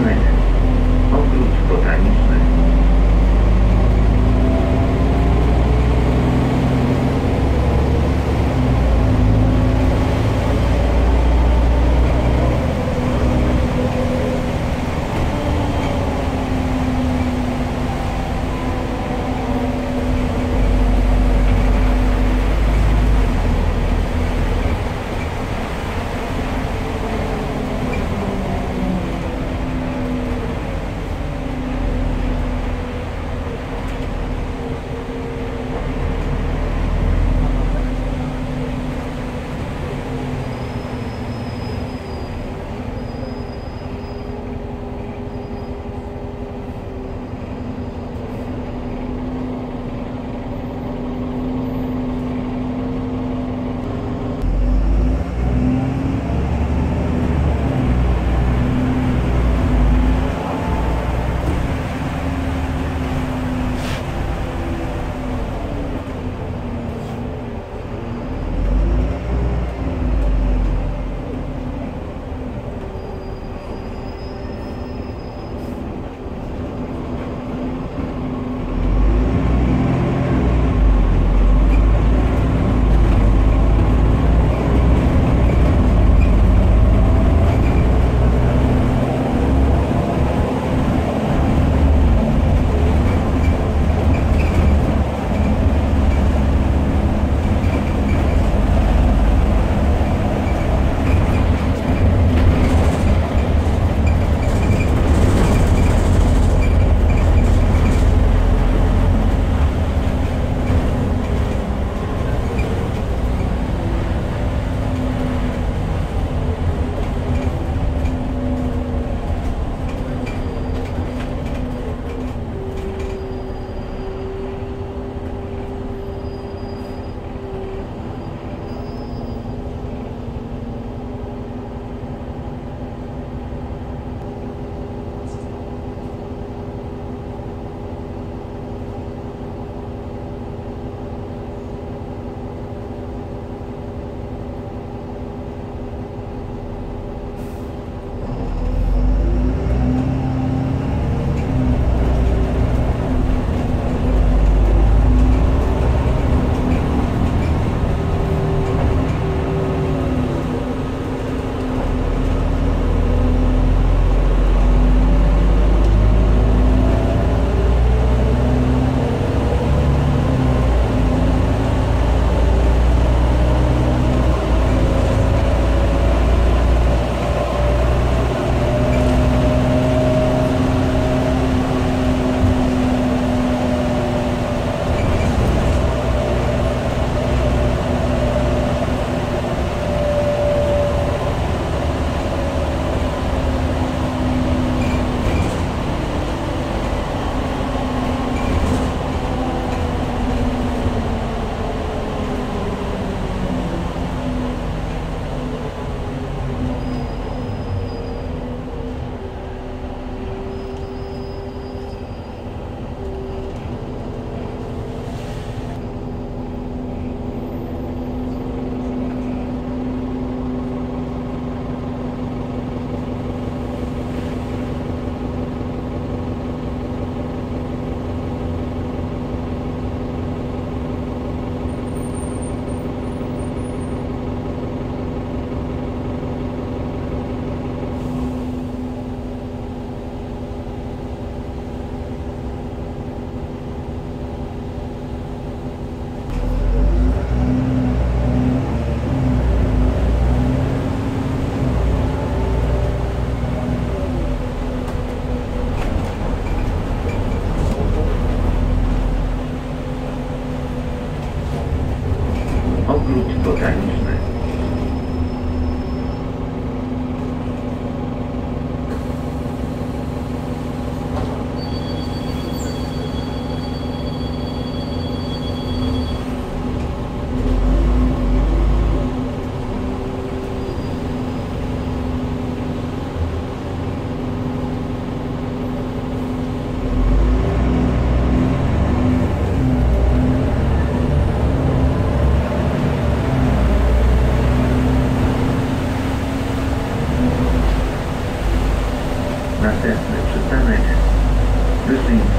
Amen.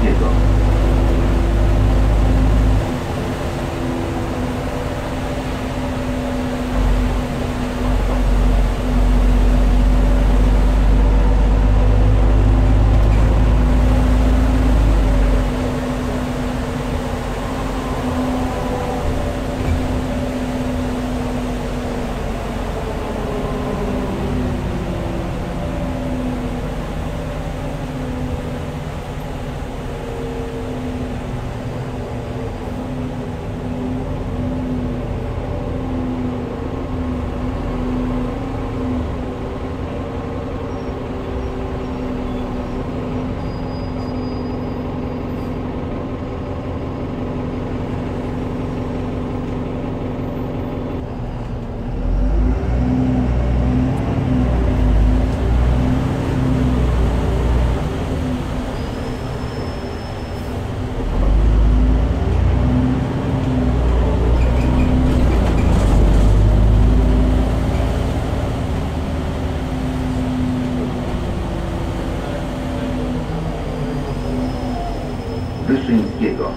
这个这个